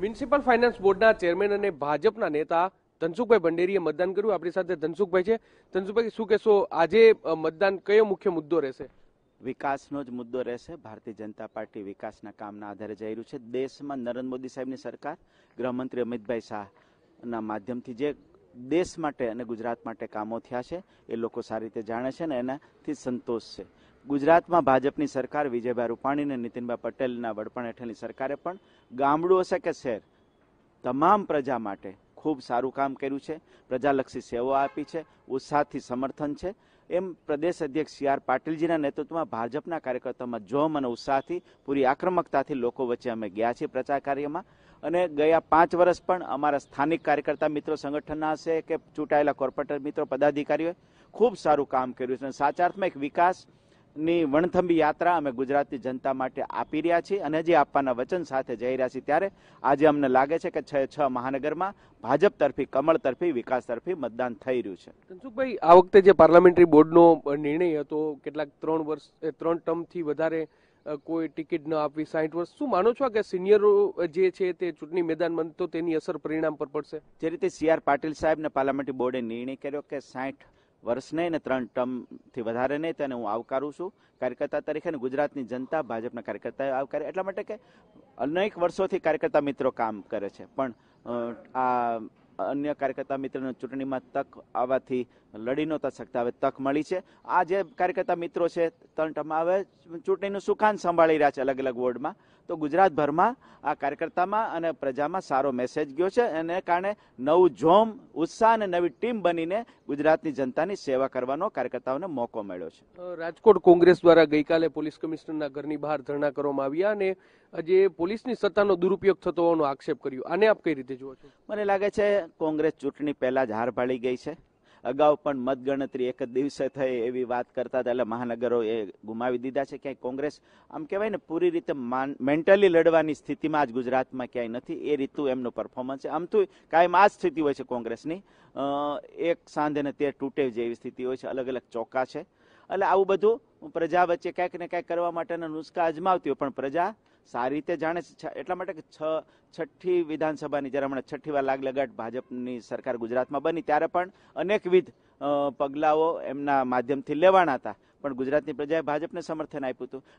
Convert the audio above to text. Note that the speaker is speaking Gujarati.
મ્યુનિસિપલ ફાઇનાન્સ બોર્ડના ચેરમેન અને ભાજપના નેતા ધનસુખભાઈ ભંડેરીએ મતદાન કર્યું. આપણી સાથે ધનસુખભાઈ છે. ધનસુખભાઈ, શું કહેશો? આજે મતદાન કયો મુખ્ય મુદ્દો રહેશે? વિકાસનો જ મુદ્દો રહેશે. ભારતીય જનતા પાર્ટી વિકાસના કામના આધારે જઈ રહ્યું છે. દેશમાં નરેન્દ્ર મોદી સાહેબની સરકાર, ગૃહમંત્રી અમિતભાઈ શાહના માધ્યમથી જે દેશ માટે અને ગુજરાત માટે કામો થયા છે, એ લોકો સારી રીતે જાણે છે ને એનાથી સંતોષ છે. ગુજરાતમાં ભાજપની સરકાર વિજયભાઈ રૂપાણી અને નીતિનભાઈ પટેલના વડપણ હેઠળની સરકારે પણ ગામડું હશે કે શહેર? તમામ પ્રજા માટે ખૂબ સારું કામ કર્યું છે. પ્રજાલક્ષી સેવા આપી છે. ઉત્સાહથી સમર્થન છે. એમ પ્રદેશ અધ્યક્ષ સી આર પાટીલજીના નેતૃત્વમાં ભાજપના કાર્યકર્તામાં જોમ અને ઉત્સાહથી, પૂરી આક્રમકતાથી લોકો વચ્ચે અમે ગયા છીએ પ્રચાર કાર્યમાં. અને ગયા પાંચ વર્ષ પણ અમારા સ્થાનિક કાર્યકર્તા મિત્રો, સંગઠનના હશે કે ચૂંટાયેલા કોર્પોરેટર મિત્રો, પદાધિકારીઓએ ખૂબ સારું કામ કર્યું છે. અને સાચા અર્થમાં એક વિકાસની વણથંભી યાત્રા અમે ગુજરાતની જનતા માટે આપી રહ્યા છીએ અને હજી આપવાના વચન સાથે જઈ રહ્યા છીએ. ત્યારે આજે અમને લાગે છે કે છ છ મહાનગરમાં ભાજપ તરફી કમળ તરફી વિકાસ તરફી મતદાન થઈ રહ્યું છે. ધનસુખભાઈ આ વખતે જે પાર્લામેન્ટરી બોર્ડનો નિર્ણય હતો કેટલાક ત્રણ વર્ષ એ ત્રણ ટર્મથી વધારે કોઈ ટિકિટ ન આપવી સાઠ વર્ષ શું માનો છો કે સિનિયરો જે છે તે ચૂંટણી મેદાનમાં તો તેની અસર પરિણામ પર પડશે? જે રીતે સી આર પાટીલ સાહેબને પાર્લામેન્ટરી બોર્ડે નિર્ણય કર્યો કે સાઠ વર્ષ નહીં ને ત્રણ ટર્મથી વધારે નહીં, તેને હું આવકારું છું. કાર્યકર્તા તરીકે અને ગુજરાતની જનતા ભાજપના કાર્યકર્તાએ આવકારે. એટલા માટે કે અનેક વર્ષોથી કાર્યકર્તા મિત્રો કામ કરે છે. પણ આ અન્ય કાર્યકર્તા મિત્રોને ચૂંટણીમાં તક આવવાથી લડી નહોતા શકતા. હવે તક મળી છે. આ જે કાર્યકર્તા મિત્રો છે ત્રણ ટર્મમાં હવે ચૂંટણીનું સુખાન સંભાળી રહ્યા છે અલગ અલગ વોર્ડમાં. તો ગુજરાતભરમાં આ કાર્યકર્તામાં અને પ્રજામાં સારો મેસેજ ગયો છે. એને કારણે નવું જોમ ઉત્સાહ અને નવી ટીમ બનીને ગુજરાતની જનતાની સેવા કરવાનો કાર્યકર્તાઓને મોકો મળ્યો છે. રાજકોટ કોંગ્રેસ દ્વારા ગઈકાલે પોલીસ કમિશનરના ઘરની બહાર ધરણા કરવામાં આવ્યા અને જે પોલીસની સત્તાનો દુરુપયોગ થતો હોવાનો આક્ષેપ કર્યો. આને આપ કઈ રીતે જુઓ છો? મને લાગે છે કોંગ્રેસ ચૂંટણી પહેલા જ હાર પાડી ગઈ છે. અગાઉ પણ મતગણતરી એક જ દિવસે થઈ એવી વાત કરતા હતા એટલે મહાનગરો એ ગુમાવી દીધા છે. ક્યાંય કોંગ્રેસ આમ કહેવાય ને પૂરી રીતે મેન્ટલી લડવાની સ્થિતિમાં આજ ગુજરાતમાં ક્યાંય નથી. એ રીતનું એમનું પરફોર્મન્સ છે. આમ તો કાયમ આ સ્થિતિ હોય છે કોંગ્રેસની. એક સાંધે ને તે તૂટે જેવી સ્થિતિ હોય છે. અલગ અલગ ચોકા છે. એટલે આવું બધું પ્રજા વચ્ચે ક્યાંક ને ક્યાંક કરવા માટેના નુસ્ખા અજમાવતી હોય. પણ પ્રજા સારી રીતે જાણે એટલા માટે કે છ, છઠ્ઠી વિધાનસભાની, જ્યારે હમણાં છઠ્ઠી વાર લાગ લગાટ ભાજપની સરકાર ગુજરાતમાં બની, ત્યારે પણ અનેકવિધ પગલાઓ એમના માધ્યમથી લેવાના હતા. પણ ગુજરાતની પ્રજાએ ભાજપને સમર્થન આપ્યું હતું.